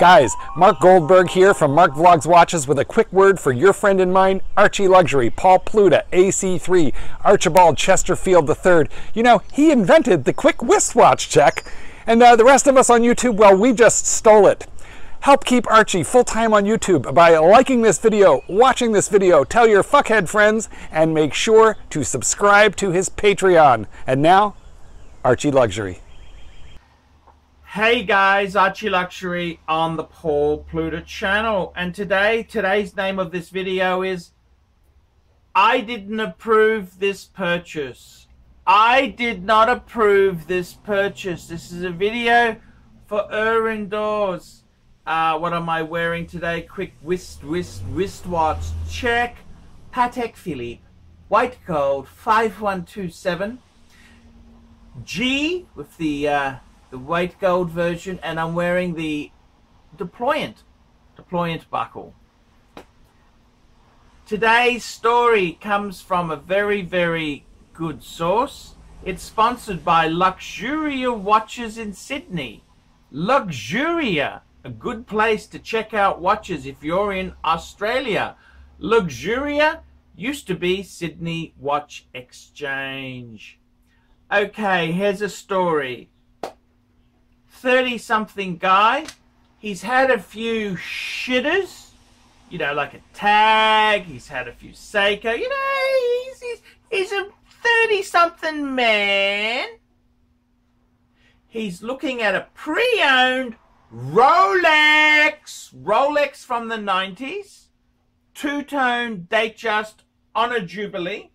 Guys, Mark Goldberg here from Mark Vlogs Watches with a quick word for your friend and mine, Archie Luxury, Paul Pluta, AC3, Archibald Chesterfield III. You know, he invented the quick wristwatch check, and uh, the rest of us on YouTube, well, we just stole it. Help keep Archie full-time on YouTube by liking this video, watching this video, tell your fuckhead friends, and make sure to subscribe to his Patreon. And now, Archie Luxury. Hey guys, Archie Luxury on the Paul Pluta channel. And today, today's name of this video is I didn't approve this purchase. I did not approve this purchase. This is a video for her indoors. Uh, what am I wearing today? Quick wrist, wrist, wristwatch check. Patek Philippe, white gold, 5127. G with the uh, the white gold version, and I'm wearing the deployant, deployant buckle. Today's story comes from a very, very good source. It's sponsored by Luxuria Watches in Sydney. Luxuria, a good place to check out watches if you're in Australia. Luxuria used to be Sydney Watch Exchange. Okay, here's a story. 30 something guy. He's had a few shitters, you know, like a tag. He's had a few Seiko. You know, he's, he's, he's a 30 something man. He's looking at a pre owned Rolex. Rolex from the 90s. Two tone Datejust on a Jubilee.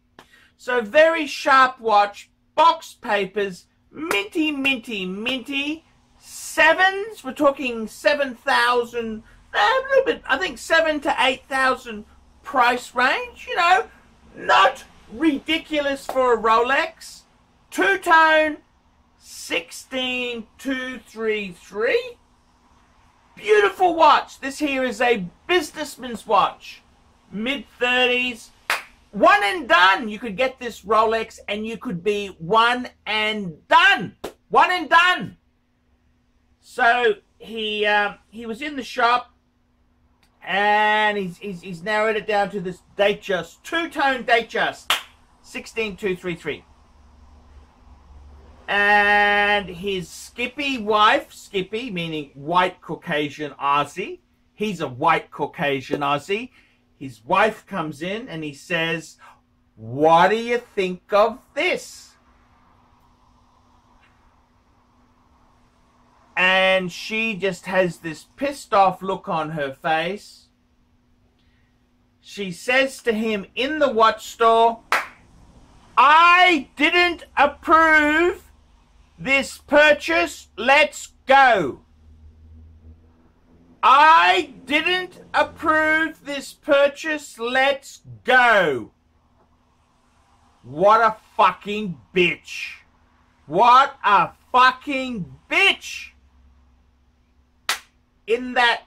So very sharp watch, box papers, minty, minty, minty sevens. We're talking seven thousand, eh, a little bit. I think seven to eight thousand price range. You know, not ridiculous for a Rolex. Two tone, sixteen two three three. Beautiful watch. This here is a businessman's watch. Mid 30s. One and done. You could get this Rolex and you could be one and done. One and done. So he um, he was in the shop, and he's, he's he's narrowed it down to this Datejust two tone Datejust, sixteen two three three. And his Skippy wife, Skippy meaning white Caucasian Aussie. He's a white Caucasian Aussie. His wife comes in and he says, "What do you think of this?" And she just has this pissed off look on her face. She says to him in the watch store, I didn't approve this purchase. Let's go. I didn't approve this purchase. Let's go. What a fucking bitch. What a fucking bitch in that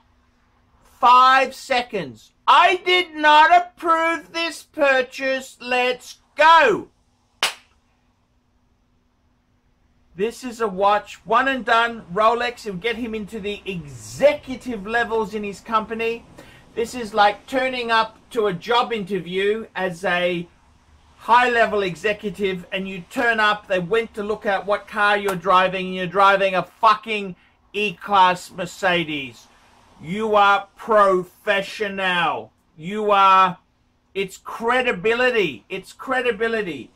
five seconds. I did not approve this purchase. Let's go. This is a watch, one and done. Rolex will get him into the executive levels in his company. This is like turning up to a job interview as a high level executive and you turn up, they went to look at what car you're driving and you're driving a fucking E-Class Mercedes. You are professional. You are, it's credibility. It's credibility.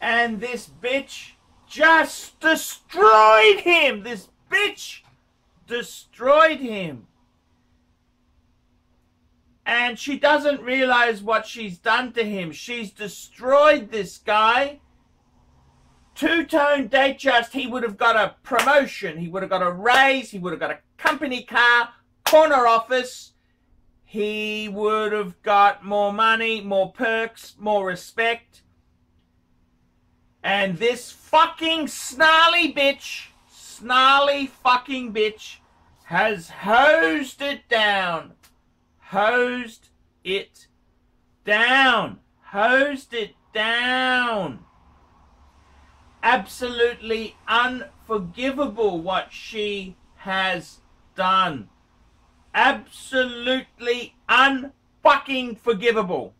And this bitch just destroyed him. This bitch destroyed him. And she doesn't realize what she's done to him. She's destroyed this guy two-tone Datejust, he would have got a promotion. He would have got a raise. He would have got a company car, corner office. He would have got more money, more perks, more respect. And this fucking snarly bitch, snarly fucking bitch, has hosed it down. Hosed it down. Hosed it down absolutely unforgivable what she has done. absolutely unfucking forgivable.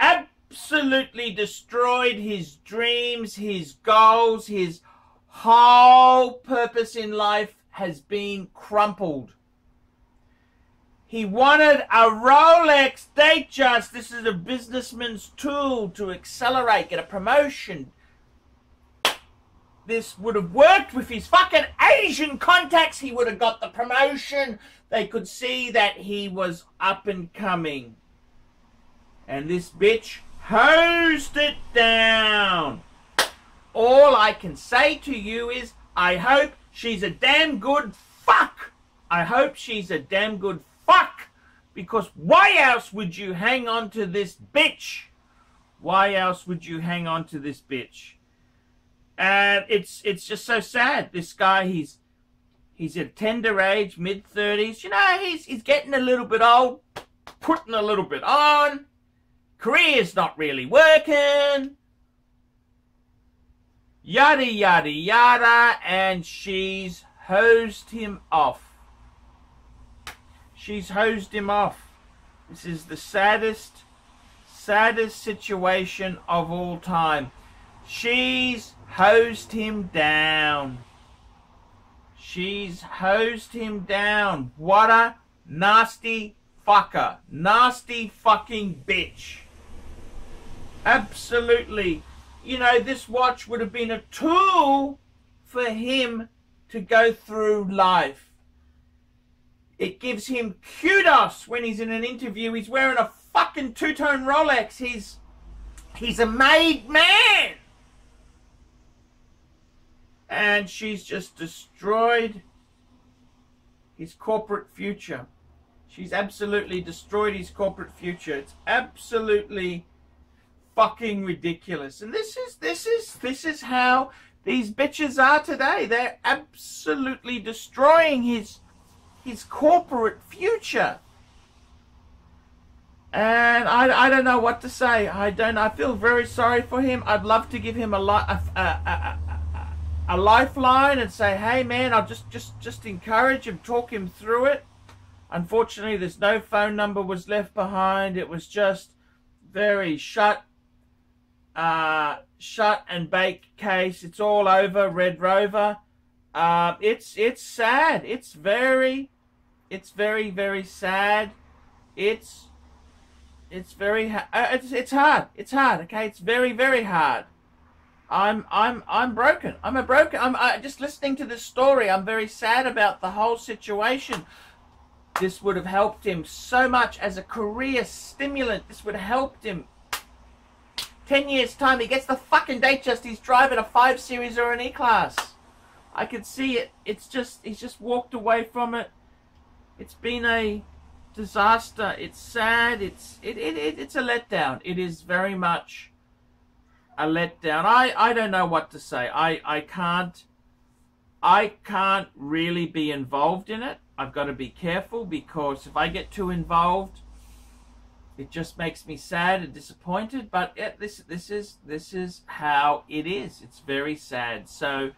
Absolutely destroyed his dreams, his goals, his whole purpose in life has been crumpled. He wanted a Rolex Datejust. This is a businessman's tool to accelerate, get a promotion. This would have worked with his fucking Asian contacts. He would have got the promotion. They could see that he was up and coming. And this bitch hosed it down. All I can say to you is, I hope she's a damn good fuck. I hope she's a damn good fuck. Because why else would you hang on to this bitch? Why else would you hang on to this bitch? And it's it's just so sad. This guy, he's he's at tender age, mid thirties. You know, he's he's getting a little bit old, putting a little bit on. Career's not really working yada yada yada, and she's hosed him off. She's hosed him off. This is the saddest, saddest situation of all time. She's hosed him down. She's hosed him down. What a nasty fucker. Nasty fucking bitch. Absolutely you know, this watch would have been a tool for him to go through life. It gives him kudos when he's in an interview. He's wearing a fucking two-tone Rolex. He's he's a made man. And she's just destroyed his corporate future. She's absolutely destroyed his corporate future. It's absolutely fucking ridiculous. And this is this is this is how these bitches are today. They're absolutely destroying his his corporate future. And I, I don't know what to say. I don't. I feel very sorry for him. I'd love to give him a, a, a, a, a lifeline and say, "Hey, man, I'll just just just encourage him, talk him through it." Unfortunately, there's no phone number was left behind. It was just very shut uh, shut and bake case. It's all over Red Rover. Uh, it's it's sad. It's very, it's very very sad. It's it's very uh, it's it's hard. It's hard. Okay, it's very very hard. I'm I'm I'm broken. I'm a broken. I'm I, just listening to this story. I'm very sad about the whole situation. This would have helped him so much as a career stimulant. This would have helped him 10 years' time, he gets the fucking Datejust he's driving a 5 Series or an E-Class. I could see it. It's just, he's just walked away from it. It's been a disaster. It's sad. It's, it, it, it, it's a letdown. It is very much a letdown. I, I don't know what to say. I, I can't, I can't really be involved in it. I've got to be careful because if I get too involved, it just makes me sad and disappointed. But yeah, this this is this is how it is. It's very sad. So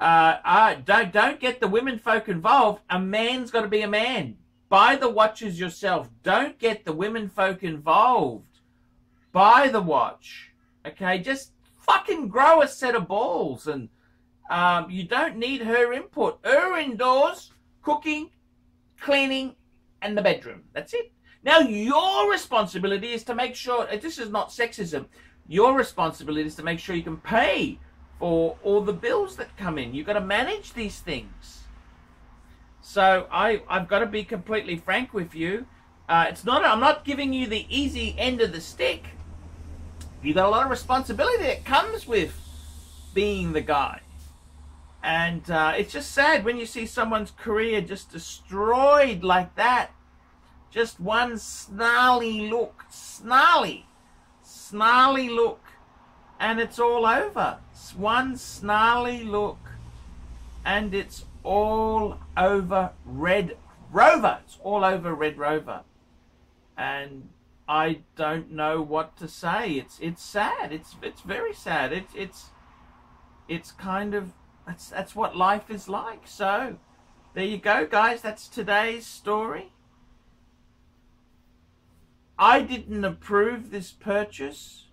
uh, uh, don't don't get the women folk involved. A man's got to be a man. Buy the watches yourself. Don't get the women folk involved. Buy the watch. Okay, just fucking grow a set of balls, and um, you don't need her input. Her indoors, cooking, cleaning, and the bedroom. That's it. Now, your responsibility is to make sure, this is not sexism, your responsibility is to make sure you can pay for all the bills that come in. You've got to manage these things. So I, I've got to be completely frank with you. Uh, it's not. I'm not giving you the easy end of the stick. You've got a lot of responsibility that comes with being the guy. And uh, it's just sad when you see someone's career just destroyed like that just one snarly look, snarly, snarly look, and it's all over. It's one snarly look, and it's all over Red Rover. It's all over Red Rover, and I don't know what to say. It's it's sad. It's it's very sad. It's it's it's kind of that's that's what life is like. So there you go, guys. That's today's story. I didn't approve this purchase.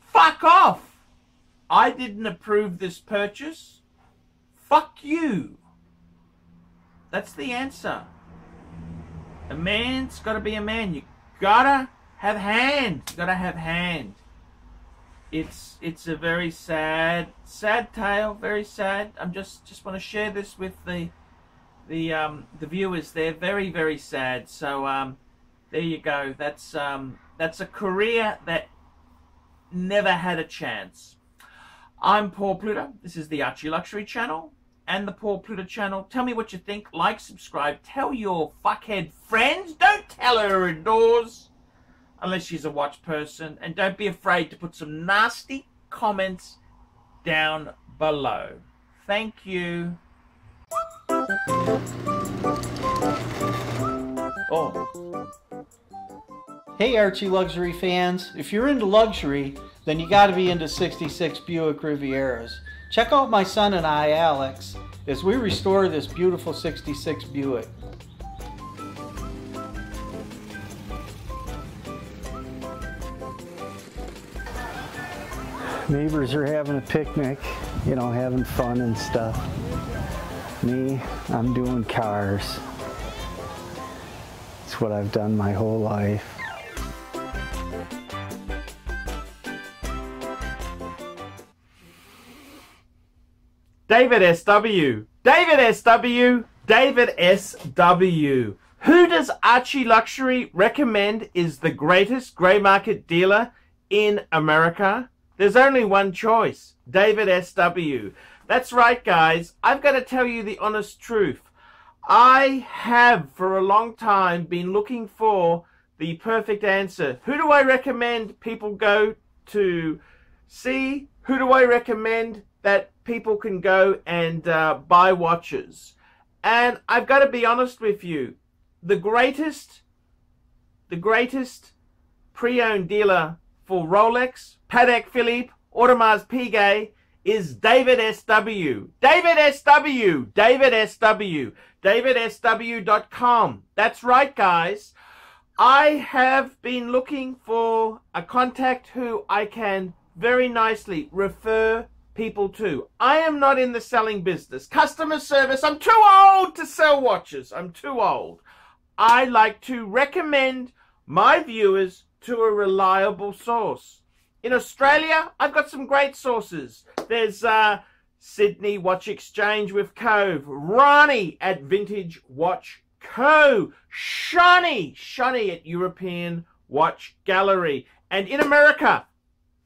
Fuck off! I didn't approve this purchase. Fuck you. That's the answer. A man's got to be a man. You gotta have hand. You gotta have hand. It's it's a very sad sad tale. Very sad. I'm just just want to share this with the the um the viewers. They're very very sad. So um there you go. That's um that's a career that never had a chance. I'm Paul Pluta. This is the Archie Luxury channel and the Paul Pluta channel. Tell me what you think. Like, subscribe. Tell your fuckhead friends. Don't tell her indoors unless she's a watch person. And don't be afraid to put some nasty comments down below. Thank you. Oh. Hey Archie Luxury fans, if you're into luxury, then you gotta be into 66 Buick Rivieras. Check out my son and I, Alex, as we restore this beautiful 66 Buick. Neighbors are having a picnic, you know, having fun and stuff. Me, I'm doing cars. It's what I've done my whole life. David S.W. David S.W. David S.W. Who does Archie Luxury recommend is the greatest grey market dealer in America? There's only one choice David S.W. That's right, guys. I've got to tell you the honest truth. I have for a long time been looking for the perfect answer. Who do I recommend people go to see? Who do I recommend that people can go and uh, buy watches? And I've got to be honest with you. The greatest, the greatest pre-owned dealer for Rolex, Patek Philippe, Audemars Piguet is David SW. David SW. David SW. DavidSW.com. That's right, guys. I have been looking for a contact who I can very nicely refer people too. I am not in the selling business. Customer service, I'm too old to sell watches. I'm too old. I like to recommend my viewers to a reliable source. In Australia, I've got some great sources. There's uh, Sydney Watch Exchange with Cove, Ronnie at Vintage Watch Co, Shani, Shani at European Watch Gallery. And in America,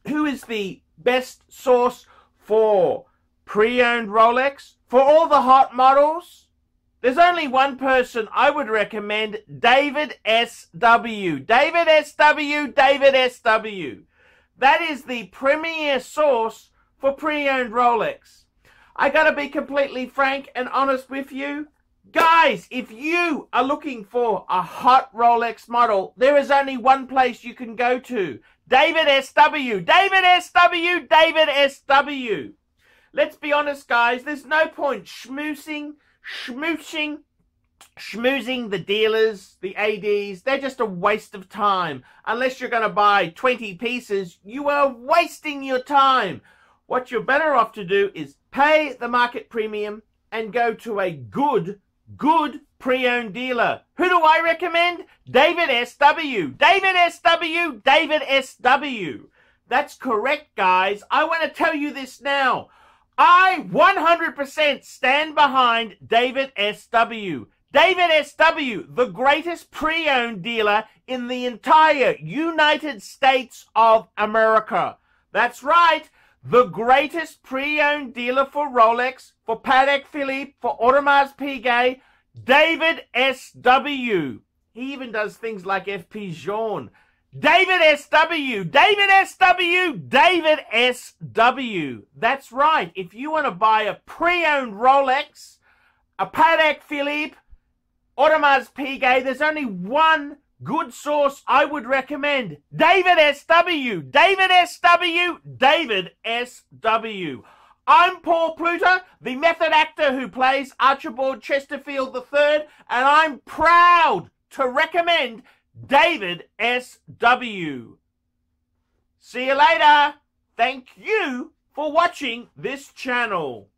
who is the best source for pre-owned Rolex? For all the hot models? There's only one person I would recommend, David S.W. David S.W. David S.W. That is the premier source for pre-owned Rolex. I gotta be completely frank and honest with you. Guys, if you are looking for a hot Rolex model, there is only one place you can go to. David SW. David SW. David SW. Let's be honest, guys. There's no point schmoozing, schmooching, schmoozing the dealers, the ADs. They're just a waste of time. Unless you're going to buy 20 pieces, you are wasting your time. What you're better off to do is pay the market premium and go to a good, good pre-owned dealer. Who do I recommend? David S.W. David S.W. David S.W. That's correct, guys. I want to tell you this now. I 100% stand behind David S.W. David S.W., the greatest pre-owned dealer in the entire United States of America. That's right the greatest pre-owned dealer for Rolex, for Patek Philippe, for Audemars Piguet, David S.W. He even does things like FP Journe. David S.W. David S.W. David S.W. That's right. If you want to buy a pre-owned Rolex, a Patek Philippe, Audemars Piguet, there's only one good source I would recommend. David S.W. David S.W. David S.W. I'm Paul Pluta, the method actor who plays Archibald Chesterfield III, and I'm proud to recommend David S.W. See you later. Thank you for watching this channel.